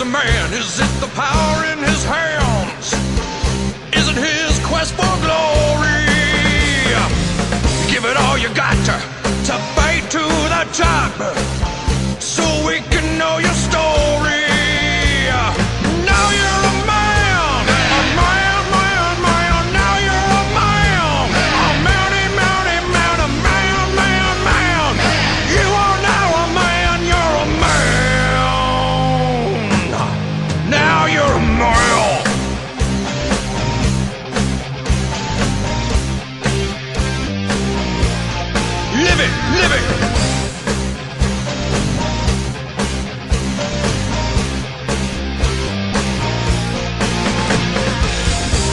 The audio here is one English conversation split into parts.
a man? Is it the power in his hands? Is it his quest for glory? Give it all you got to, to fight to the top Live it, live it.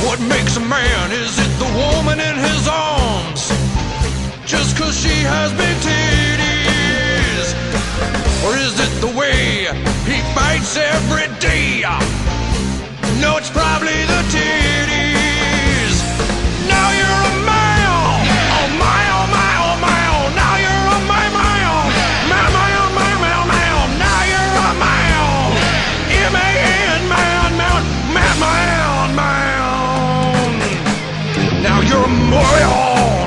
What makes a man? Is it the woman in his arms? Just cause she has big titties? Or is it the way he fights every day? No, it's probably man,